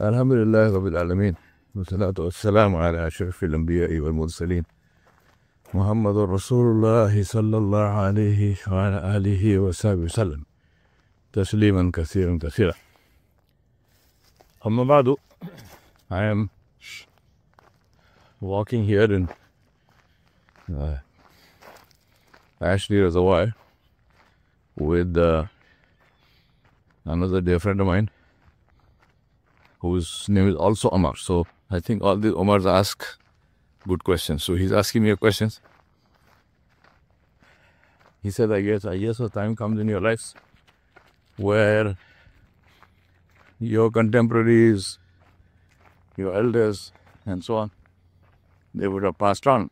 الحمد لله رب العالمين والصلاة والسلام على أشرف الأنبياء والمرسلين. محمد رسول الله صلى الله عليه وعلى آله وصحبه وسلم. تسليما كثيرا كثيرا. أما بعد I am walking here in uh, Ashley Reservoir with uh, another dear friend of mine. Whose name is also Omar. So I think all the Omars ask good questions. So he's asking me a questions. He said, I guess, I guess a time comes in your lives where your contemporaries, your elders, and so on, they would have passed on.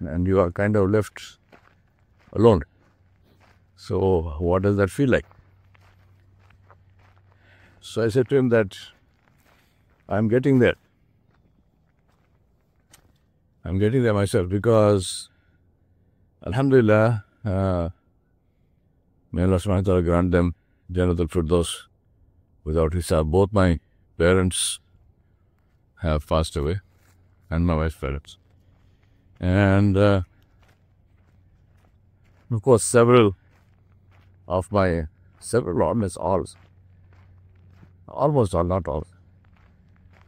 And you are kind of left alone. So, what does that feel like? So I said to him that I'm getting there. I'm getting there myself because, Alhamdulillah, uh, may Allah subhanahu wa ta'ala grant them Janatul Firdaus without hisab. Both my parents have passed away and my wife's parents. And uh, of course, several of my, several, almost all, almost all, not all,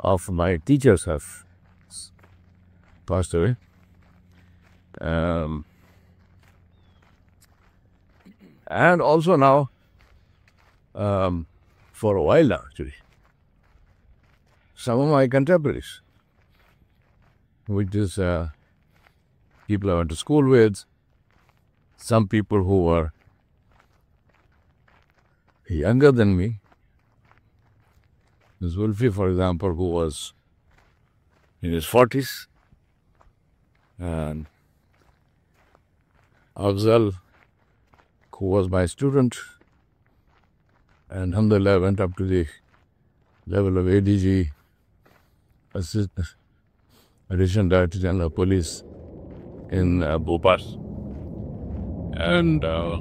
of my teachers have passed away. Um, and also now, um, for a while now, actually, some of my contemporaries, which is uh, people I went to school with, some people who were younger than me. Zulfi, for example, who was in his 40s, and Afzal, who was my student, and alhamdulillah went up to the level of ADG, Assistant Director General of Police in uh, Bhopal. And uh,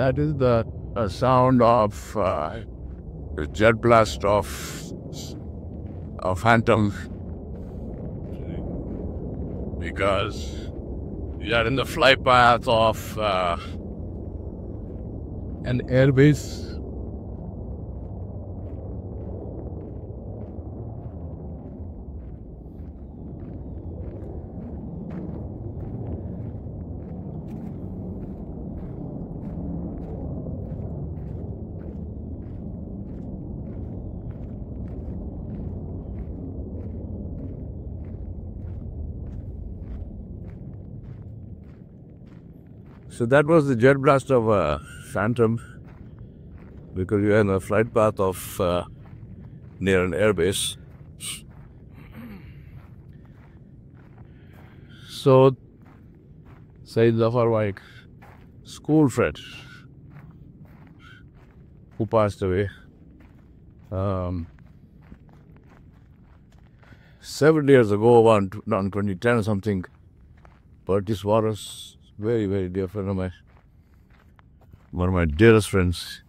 that is the uh, sound of uh, the jet blast of a phantom. Because we are in the flight path of uh, an airbase So that was the jet blast of uh, Phantom because you're in a flight path of uh, near an airbase. So, Said Zafar, my school friend, who passed away um, seven years ago, around 2010 or something, Curtis very, very dear friend of mine. One of my dearest friends.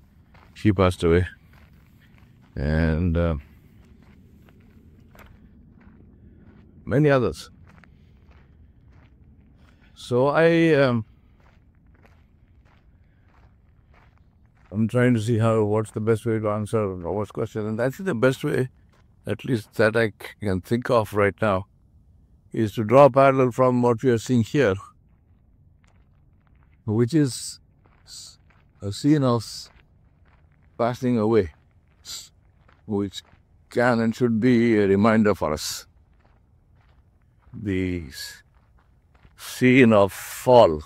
She passed away. And uh, many others. So I um, I'm trying to see how what's the best way to answer Robert's question, and I think the best way, at least that I can think of right now, is to draw a parallel from what we are seeing here which is a scene of passing away, which can and should be a reminder for us. The scene of fall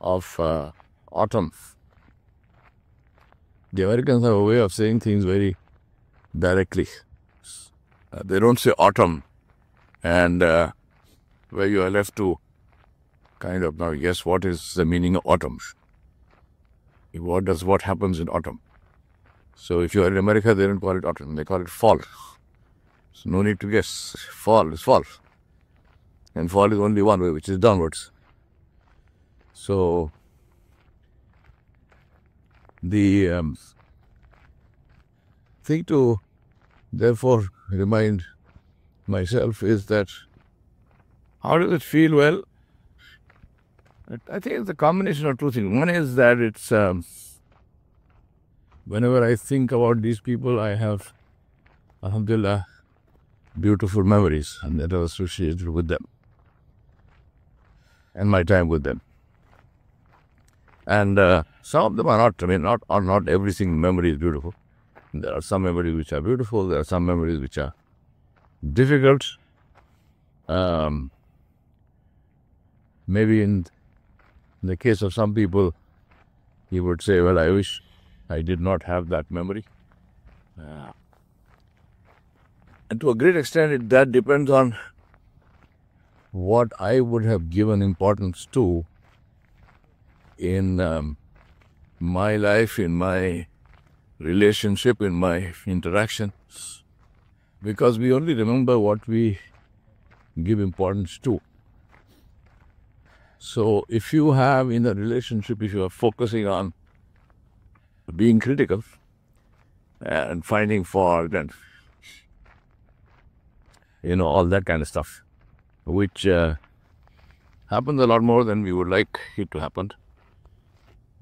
of uh, autumn. The Americans have a way of saying things very directly. Uh, they don't say autumn, and uh, where you are left to kind of now guess what is the meaning of autumn. What does what happens in autumn? So if you are in America, they don't call it autumn; they call it fall. So no need to guess. Fall is fall, and fall is only one way, which is downwards. So the um, thing to therefore remind myself is that how does it feel? Well, I think it's a combination of two things. One is that it's um, whenever I think about these people, I have, alhamdulillah, beautiful memories and that are associated with them and my time with them. And uh, some of them are not, I mean, not, are not everything memory is beautiful. There are some memories which are beautiful, there are some memories which are difficult. Um, maybe in the case of some people, he would say, Well, I wish I did not have that memory. And to a great extent, it, that depends on what I would have given importance to in um, my life, in my relationship, in my interactions, because we only remember what we give importance to. So, if you have in a relationship, if you are focusing on being critical and finding fault and you know all that kind of stuff, which uh, happens a lot more than we would like it to happen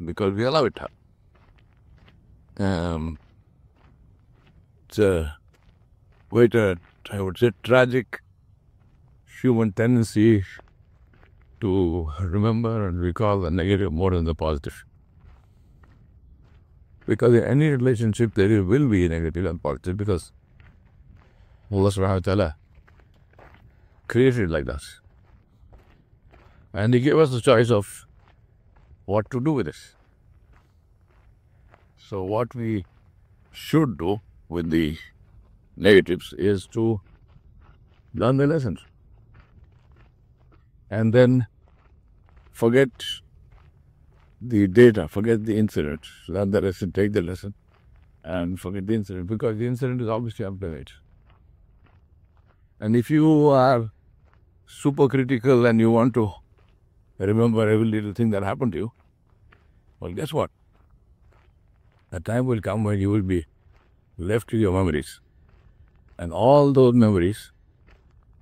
because we allow it to happen. Um, it's a quite a, I would say, tragic human tendency to remember and recall the negative more than the positive. Because in any relationship, there will be negative and positive because Allah subhanahu wa ta'ala created like that. And He gave us the choice of what to do with it. So, what we should do with the negatives is to learn the lessons and then forget the data, forget the incident, learn the lesson, take the lesson, and forget the incident because the incident is obviously unpleasant. And if you are super critical and you want to remember every little thing that happened to you, well, guess what? A time will come when you will be left with your memories. And all those memories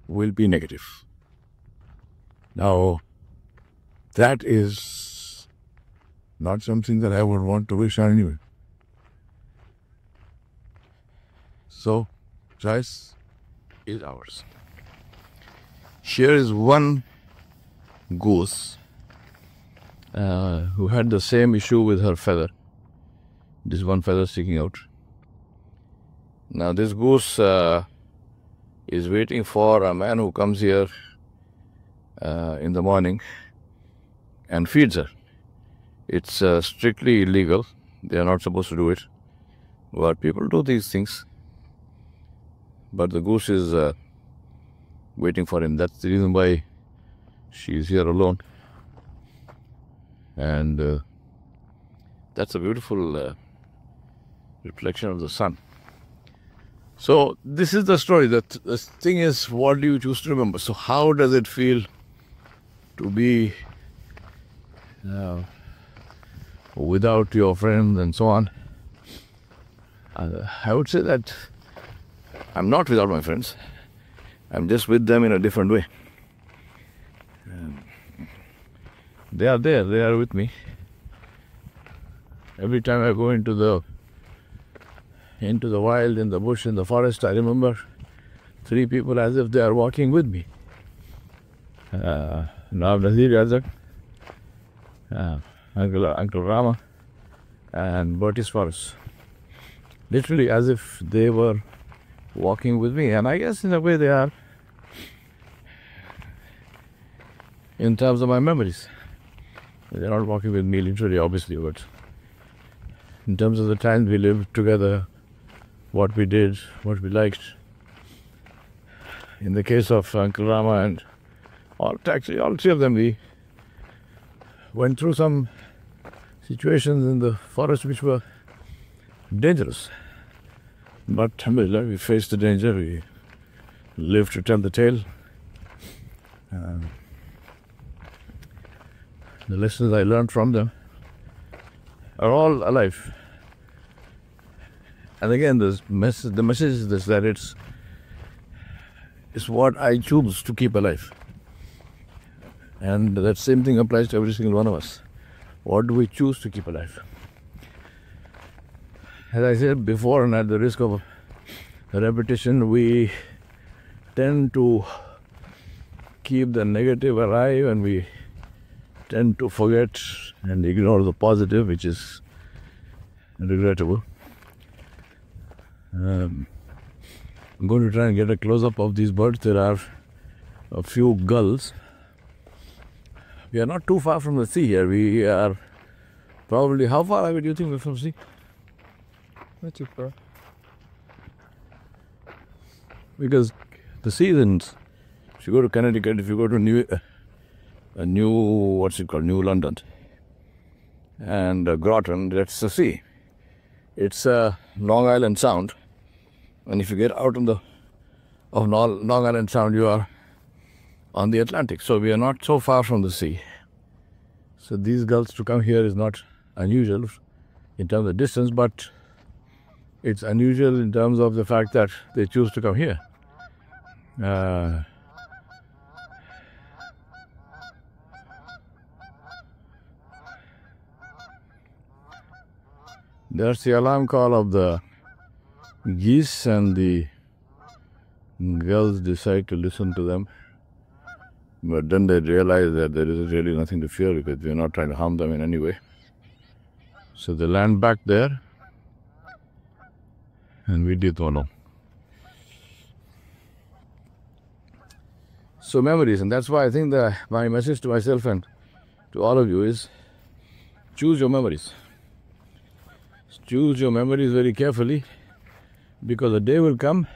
will be negative. Now, that is not something that I would want to wish on anyone. So, choice is ours. Here is one goose uh, who had the same issue with her feather. This one feather sticking out. Now, this goose uh, is waiting for a man who comes here uh, in the morning and feeds her. It's uh, strictly illegal. They are not supposed to do it. But people do these things. But the goose is uh, waiting for him. That's the reason why she is here alone. And uh, that's a beautiful uh, reflection of the sun. So, this is the story. The, the thing is, what do you choose to remember? So, how does it feel to be uh, without your friends and so on? Uh, I would say that I'm not without my friends. I'm just with them in a different way. Um, they are there, they are with me. Every time I go into the into the wild, in the bush, in the forest, I remember three people as if they are walking with me. Uh, Nawab Nazir Razak, uh, Uncle, Uncle Rama, and Bertis Forrest. Literally as if they were walking with me. And I guess in a way they are in terms of my memories. They're not walking with me literally, obviously, but in terms of the times we lived together, what we did, what we liked. In the case of Uncle Rama and all actually all three of them, we went through some situations in the forest which were dangerous. But we faced the danger, we lived to tell the tale. The lessons I learned from them are all alive. And again, this message, the message is this that it's is what I choose to keep alive. And that same thing applies to every single one of us. What do we choose to keep alive? As I said before, and at the risk of repetition, we tend to keep the negative alive and we tend to forget and ignore the positive, which is regrettable. Um, I'm going to try and get a close up of these birds. There are a few gulls. We are not too far from the sea here. We are probably how far away do you think we're from the sea? Not too far. Because the seasons, if you go to Connecticut, if you go to New, uh, a new what's it called, New London, and uh, Groton, that's the sea. It's uh, Long Island Sound and if you get out on the of Long Island Sound, you are on the Atlantic. So we are not so far from the sea. So these gulls to come here is not unusual in terms of distance, but it's unusual in terms of the fact that they choose to come here. Uh, there's the alarm call of the geese and the girls decide to listen to them. But then they realize that there is really nothing to fear because we're not trying to harm them in any way. So they land back there and we did one. So memories, and that's why I think that my message to myself and to all of you is choose your memories. Choose your memories very carefully because a day will come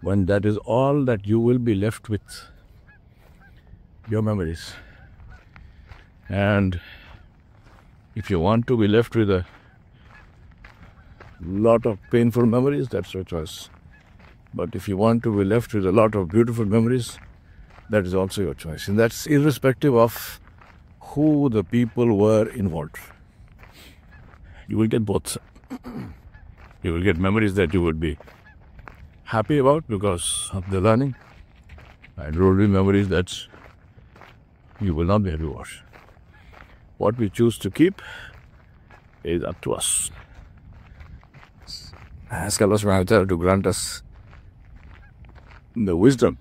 when that is all that you will be left with your memories. And if you want to be left with a lot of painful memories, that's your choice. But if you want to be left with a lot of beautiful memories, that is also your choice. And that's irrespective of who the people were involved. You will get both. You will get memories that you would be happy about because of the learning, and be memories that you will not be about. What we choose to keep is up to us. Ask Allah subhanahu wa ta'ala to grant us the wisdom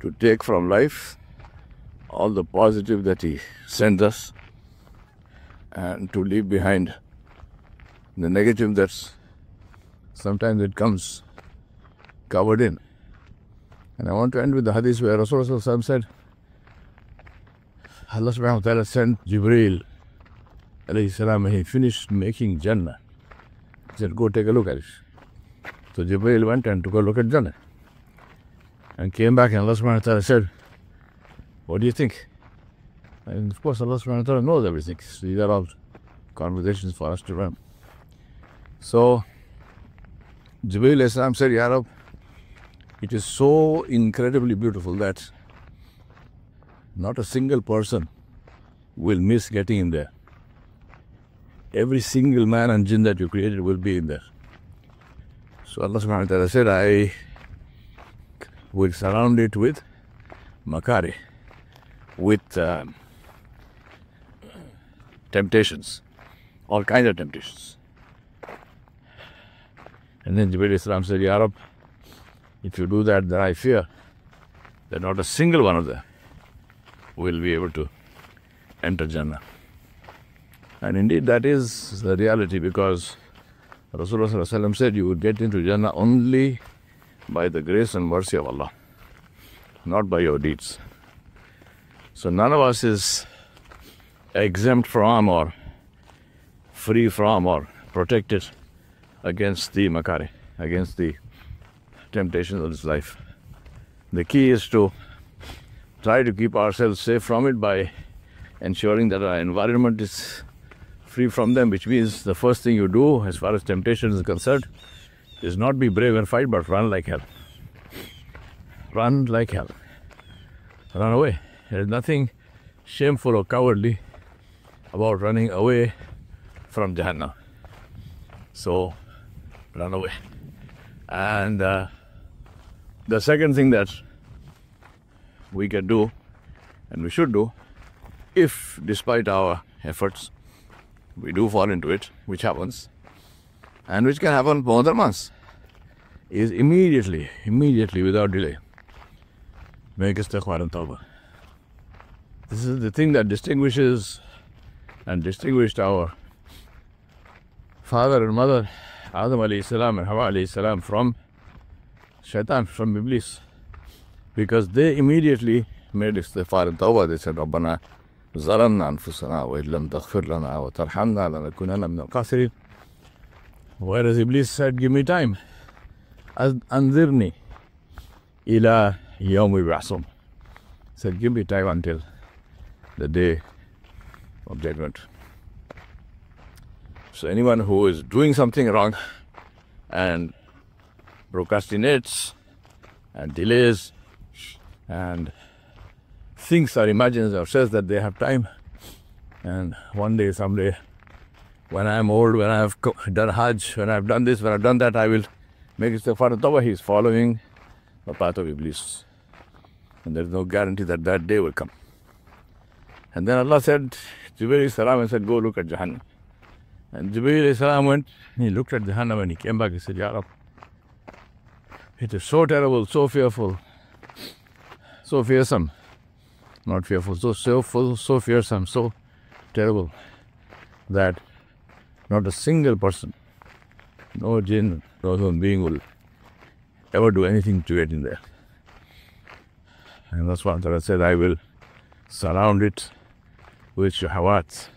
to take from life all the positive that He sends us and to leave behind the negative that's sometimes it comes covered in. And I want to end with the hadith where Rasulullah said, Allah subhanahu wa ta'ala sent Jibreel alayhi salam he finished making Jannah. He said, Go take a look at it. So Jibreel went and took a look at Jannah. And came back and Allah subhanahu wa ta'ala said, What do you think? And of course Allah subhanahu wa ta'ala knows everything. So these are all conversations for us to run. So, Jibreel said, Yarab, it is so incredibly beautiful that not a single person will miss getting in there. Every single man and jinn that you created will be in there. So Allah subhanahu wa ta'ala said, I will surround it with makari, with uh, temptations, all kinds of temptations. And then Jibreel Islam said, Ya Rab, if you do that, then I fear that not a single one of them will be able to enter Jannah. And indeed, that is the reality because Rasulullah said you would get into Jannah only by the grace and mercy of Allah, not by your deeds. So none of us is exempt from or free from or protected against the makari, against the temptations of this life. The key is to try to keep ourselves safe from it by ensuring that our environment is free from them, which means the first thing you do as far as temptation is concerned is not be brave and fight, but run like hell. Run like hell. Run away. There is nothing shameful or cowardly about running away from Jahannam. So, run away. And uh, the second thing that we can do and we should do, if despite our efforts we do fall into it, which happens, and which can happen more than once, is immediately, immediately, without delay, make istighfar and tawbah. This is the thing that distinguishes and distinguished our father and mother, Adam alayhi salam and Hawa alayhi salam, from shaitan, from Iblis Because they immediately made istighfar and tawbah. They said, ربنا ظلمنا أنفسنا وإن لم تغفر لنا وترحمنا لنكونن من الخاسرين. Whereas Iblis said, give me time. أنذرني إلى يوم يبعثون. Said, give me time until the day of judgment. So anyone who is doing something wrong and procrastinates and delays and thinks or imagines or says that they have time and one day, someday, when I'm old, when I've done Hajj, when I've done this, when I've done that, I will make istighfar Tawbah. He's following the path of Iblis. And there's no guarantee that that day will come. And then Allah said, Jibreel salam and said, go look at Jahannam. And Jibreel salam went, he looked at Jahannam and he came back and said, Ya Rab, it is so terrible, so fearful, so fearsome. Not fearful, so fearful, so fearsome, so terrible that not a single person, no jinn, no human being will ever do anything to it in there. And that's what I said, I will surround it with shahawats,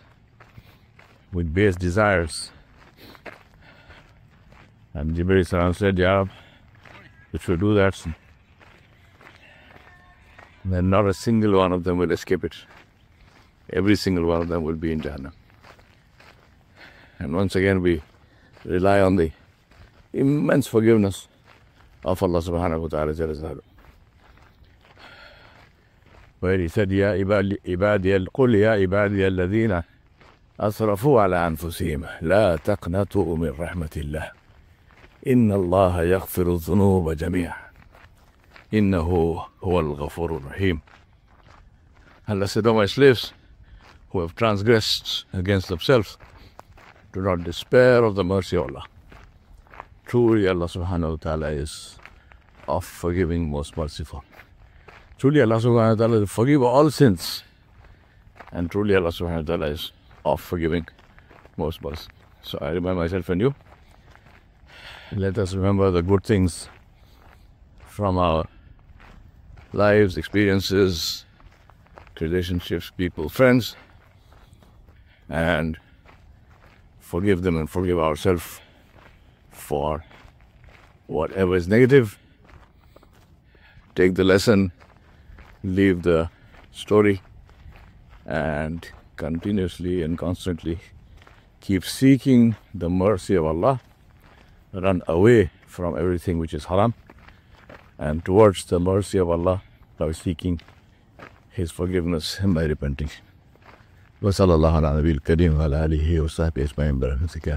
with base desires. And Salam said, Yeah, if you do that, then not a single one of them will escape it. Every single one of them will be in Jahannam. And once again, we rely on the immense forgiveness of Allah subhanahu wa ta'ala. Where he said, Ya ibadi, يا عبادي الذين أسرفوا على أنفسهم لا تقنطوا من رحمة الله إن الله يغفر الذنوب جميعا Innahu huwal ghafurur rahim. Allah said, O oh my slaves who have transgressed against themselves, do not despair of the mercy of Allah. Truly Allah subhanahu wa ta'ala is of forgiving, most merciful. Truly Allah subhanahu wa ta'ala is forgive all sins. And truly Allah subhanahu wa ta'ala is of forgiving, most merciful. So I remind myself and you, let us remember the good things from our lives, experiences, relationships, people, friends, and forgive them and forgive ourselves for whatever is negative. Take the lesson, leave the story, and continuously and constantly keep seeking the mercy of Allah. Run away from everything which is haram and towards the mercy of Allah by seeking His forgiveness and by repenting. وصلى الله على نبي الكريم وعلى آله وصحبه أجمعين برحمتك يا